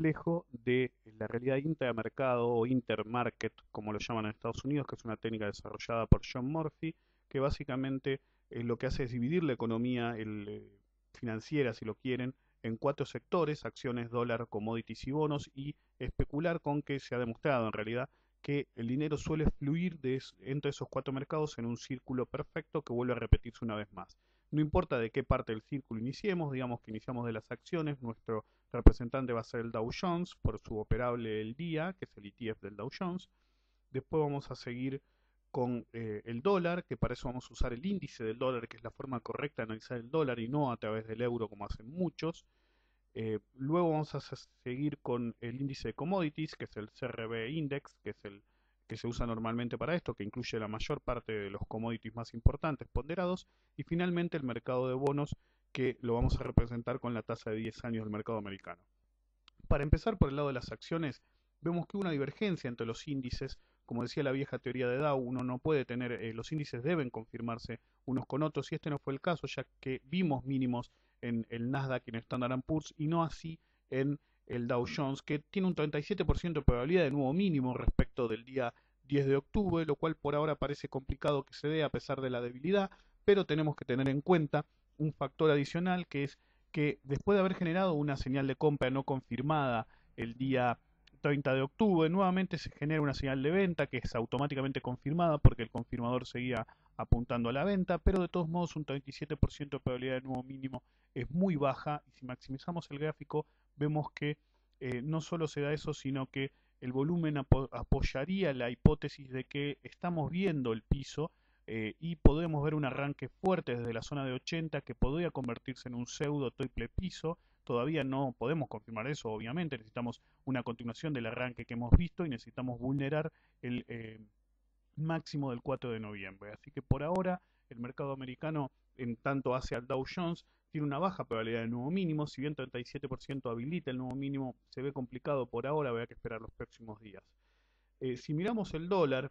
de la realidad intramercado o intermarket, como lo llaman en Estados Unidos, que es una técnica desarrollada por John Murphy, que básicamente eh, lo que hace es dividir la economía eh, financiera, si lo quieren, en cuatro sectores, acciones, dólar, commodities y bonos, y especular con que se ha demostrado en realidad que el dinero suele fluir de, entre esos cuatro mercados en un círculo perfecto que vuelve a repetirse una vez más. No importa de qué parte del círculo iniciemos, digamos que iniciamos de las acciones, nuestro representante va a ser el Dow Jones por su operable del día, que es el ETF del Dow Jones. Después vamos a seguir con eh, el dólar, que para eso vamos a usar el índice del dólar, que es la forma correcta de analizar el dólar y no a través del euro como hacen muchos. Eh, luego vamos a seguir con el índice de commodities, que es el CRB Index, que es el que se usa normalmente para esto, que incluye la mayor parte de los commodities más importantes ponderados, y finalmente el mercado de bonos, que lo vamos a representar con la tasa de 10 años del mercado americano. Para empezar por el lado de las acciones, vemos que hubo una divergencia entre los índices, como decía la vieja teoría de Dow, uno no puede tener, eh, los índices deben confirmarse unos con otros, y este no fue el caso, ya que vimos mínimos en el Nasdaq en el Standard Poor's, y no así en el Dow Jones, que tiene un 37% de probabilidad de nuevo mínimo respecto del día 10 de octubre, lo cual por ahora parece complicado que se dé a pesar de la debilidad, pero tenemos que tener en cuenta un factor adicional que es que después de haber generado una señal de compra no confirmada el día 30 de octubre, nuevamente se genera una señal de venta que es automáticamente confirmada porque el confirmador seguía apuntando a la venta, pero de todos modos un 37% de probabilidad de nuevo mínimo es muy baja y si maximizamos el gráfico vemos que eh, no solo se da eso, sino que el volumen apoyaría la hipótesis de que estamos viendo el piso eh, y podemos ver un arranque fuerte desde la zona de 80 que podría convertirse en un pseudo triple piso. Todavía no podemos confirmar eso, obviamente, necesitamos una continuación del arranque que hemos visto y necesitamos vulnerar el eh, máximo del 4 de noviembre. Así que por ahora el mercado americano en tanto hace al Dow Jones tiene una baja probabilidad de nuevo mínimo, si bien 37% habilita el nuevo mínimo, se ve complicado por ahora, habrá que esperar los próximos días. Eh, si miramos el dólar,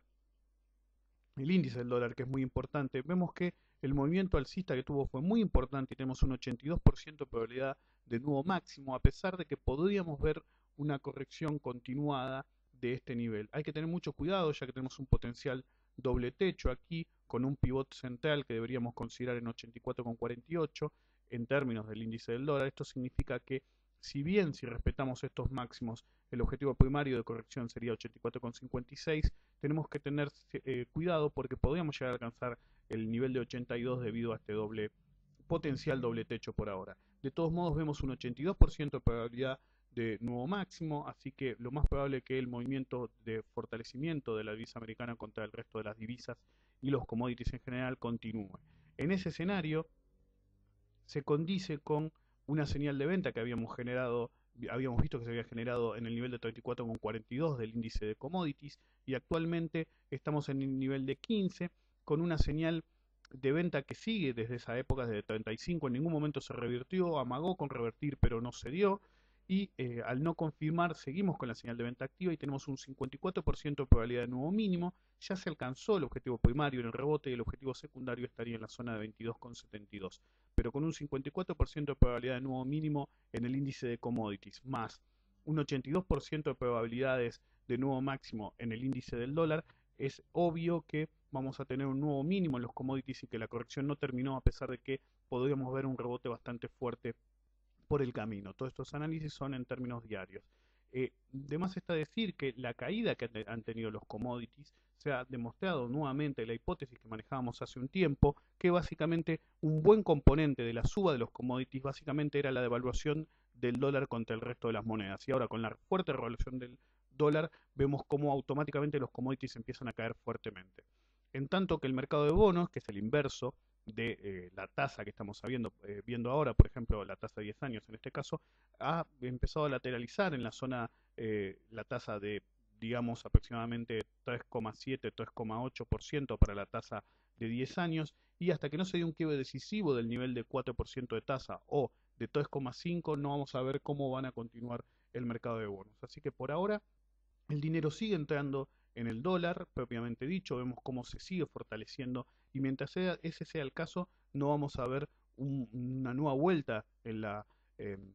el índice del dólar, que es muy importante, vemos que el movimiento alcista que tuvo fue muy importante y tenemos un 82% de probabilidad de nuevo máximo, a pesar de que podríamos ver una corrección continuada de este nivel. Hay que tener mucho cuidado ya que tenemos un potencial doble techo aquí con un pivot central que deberíamos considerar en 84,48 en términos del índice del dólar. Esto significa que si bien si respetamos estos máximos el objetivo primario de corrección sería 84,56, tenemos que tener eh, cuidado porque podríamos llegar a alcanzar el nivel de 82 debido a este doble potencial doble techo por ahora. De todos modos vemos un 82% de probabilidad de nuevo máximo, así que lo más probable es que el movimiento de fortalecimiento de la divisa americana contra el resto de las divisas y los commodities en general continúe. En ese escenario, se condice con una señal de venta que habíamos generado, habíamos visto que se había generado en el nivel de 34,42 del índice de commodities y actualmente estamos en el nivel de 15 con una señal de venta que sigue desde esa época, desde 35, en ningún momento se revirtió, amagó con revertir pero no se dio y eh, al no confirmar seguimos con la señal de venta activa y tenemos un 54% de probabilidad de nuevo mínimo, ya se alcanzó el objetivo primario en el rebote y el objetivo secundario estaría en la zona de 22,72, pero con un 54% de probabilidad de nuevo mínimo en el índice de commodities, más un 82% de probabilidades de nuevo máximo en el índice del dólar, es obvio que vamos a tener un nuevo mínimo en los commodities y que la corrección no terminó a pesar de que podríamos ver un rebote bastante fuerte por el camino. Todos estos análisis son en términos diarios. Eh, Además está decir que la caída que han tenido los commodities se ha demostrado nuevamente la hipótesis que manejábamos hace un tiempo, que básicamente un buen componente de la suba de los commodities básicamente era la devaluación del dólar contra el resto de las monedas. Y ahora con la fuerte revaluación del dólar vemos cómo automáticamente los commodities empiezan a caer fuertemente. En tanto que el mercado de bonos, que es el inverso de eh, la tasa que estamos viendo, eh, viendo ahora, por ejemplo, la tasa de 10 años en este caso, ha empezado a lateralizar en la zona eh, la tasa de, digamos, aproximadamente 3,7, 3,8% para la tasa de 10 años y hasta que no se dé un quiebre decisivo del nivel de 4% de tasa o de 3,5 no vamos a ver cómo van a continuar el mercado de bonos. Así que por ahora el dinero sigue entrando en el dólar, propiamente dicho, vemos cómo se sigue fortaleciendo y mientras sea, ese sea el caso, no vamos a ver una nueva vuelta en la, em,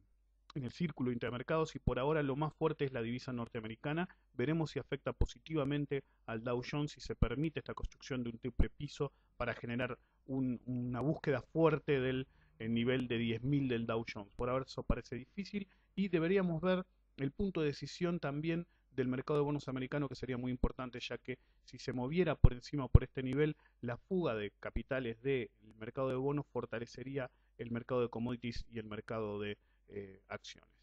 en el círculo de intermercados y por ahora lo más fuerte es la divisa norteamericana. Veremos si afecta positivamente al Dow Jones si se permite esta construcción de un triple piso para generar una búsqueda fuerte del nivel de 10.000 del Dow Jones. Por ahora eso parece difícil y deberíamos ver el punto de decisión también del mercado de bonos americano que sería muy importante ya que si se moviera por encima por este nivel la fuga de capitales del mercado de bonos fortalecería el mercado de commodities y el mercado de eh, acciones.